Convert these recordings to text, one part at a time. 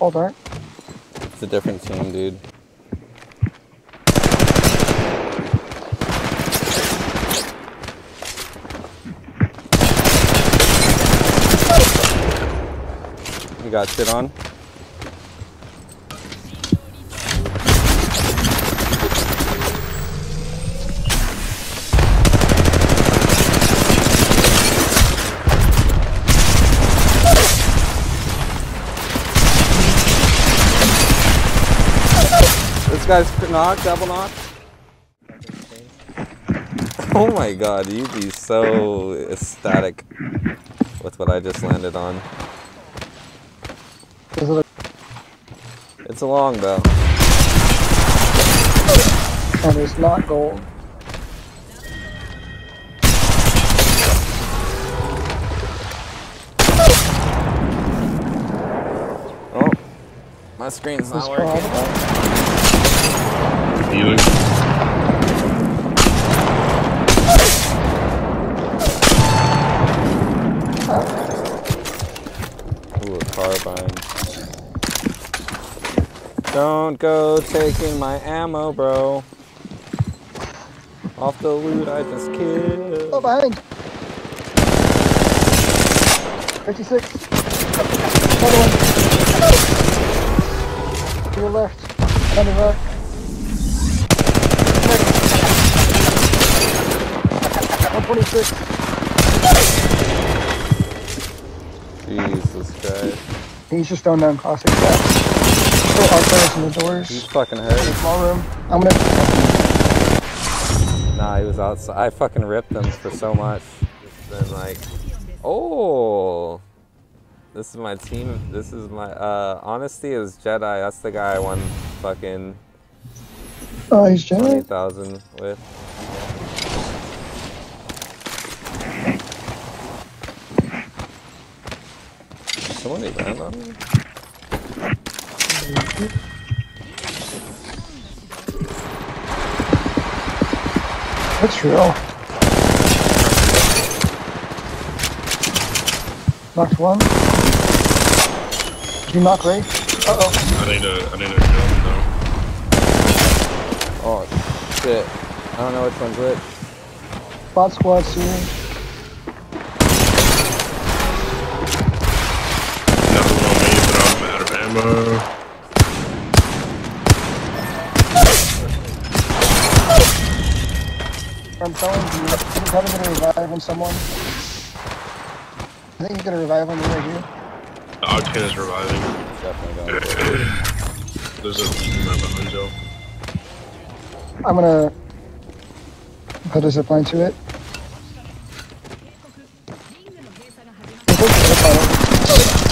Hold on. It's a different team, dude. You got shit on? Guy's knocked, double knocked. Oh my god, you'd be so ecstatic with what I just landed on. Is it a, It's a longbow. and it's not gold. Oh, my screen's This not working. squad. Healing. Ooh, a carbine. Don't go taking my ammo, bro. Off the loot I just killed. Oh, behind. 56. Another one. To your left. Another right. One twenty-six. Jesus Christ. He's just throwing down classic shots. Still archers in the He's fucking hurt. small room. I'm gonna. Nah, he was outside. I fucking ripped him for so much. It's like, oh, this is my team. This is my, uh, honesty is Jedi. That's the guy I won fucking Oh, he's Jedi. 20,000 with. Somebody land on me? That's real. Knocked one. Did you knock Ray? Uh oh. I need a, I need a jump though. Oh, shit. I don't know which one's which. Bot squad seeing. Ammo. I'm telling you, you're probably gonna revive on someone. I think you're gonna revive on me right here. The Octane is reviving. Definitely. There's a team right behind you. I'm gonna put a zipline to it.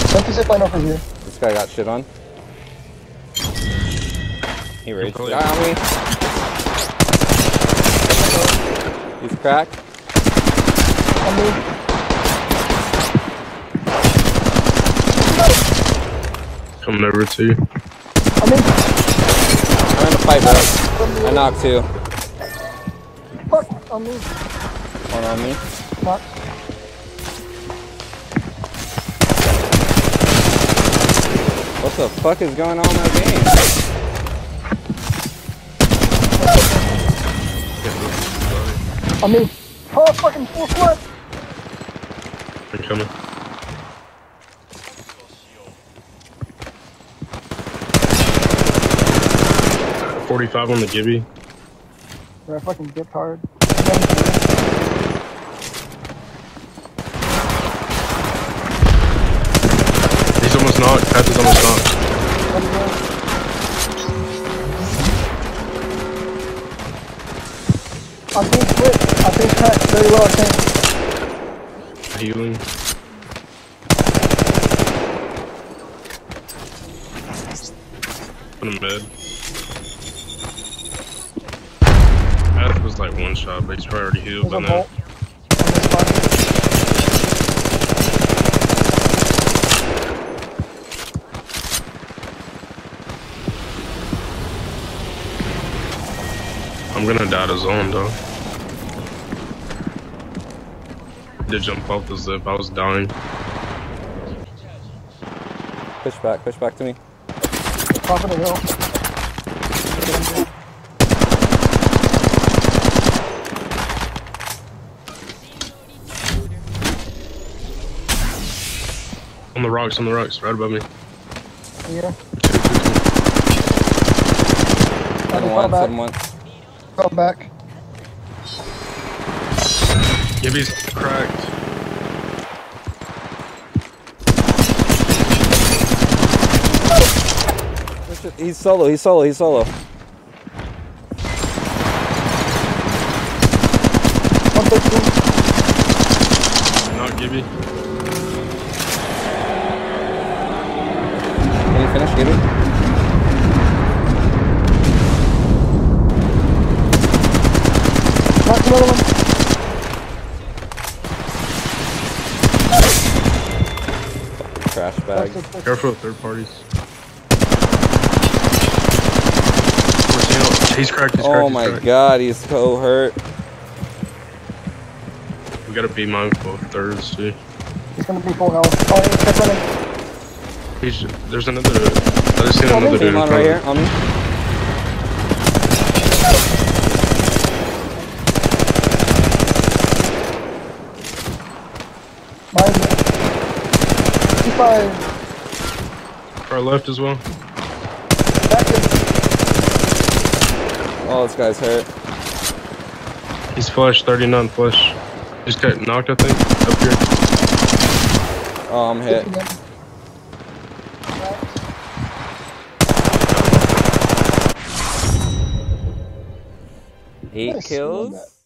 Take the zipline over here. This guy got shit on. He raged the probably- guy on me. He's cracked. On me. Coming over to you. On me. I'm in the fight, bro. I knocked two. Fuck. On me. One on me. Knock. What the fuck is going on in that game? On me. Oh, fucking full squad. They're coming. Forty-five on the Gibby. Where I fucking dipped hard. He's almost knocked. Path is almost knocked. I think quit. I think cracked very well, I think. Healing. Put him mid. Path was like one shot, but he's probably already healed There's by now. bolt. On this spot. I'm gonna die to zone though. Did jump off the zip, I was dying. Push back, push back to me. Top of the hill. On the rocks, on the rocks, right above me. Yeah. Ten Fell one, back. Ten one. Fell back. Gibby's cracked. He's solo, he's solo, he's solo. Not Gibby. Can you finish, Gibby? Another one. Trash bag. That's it. Careful with third parties. He's cracked, he's cracked. Oh my cracked. god, he's so hurt. We gotta be mindful of thirds. He's gonna be full health. Oh, he kept running. He's there's another. I just seen another dude. Team in on front right here, on me. Behind you. Keep on. Far left as well. Back in. Oh, this guy's hurt. He's flush, 39 flush. Just got knocked, I think, up here. Oh, I'm hit. Again. Eight kills. well done.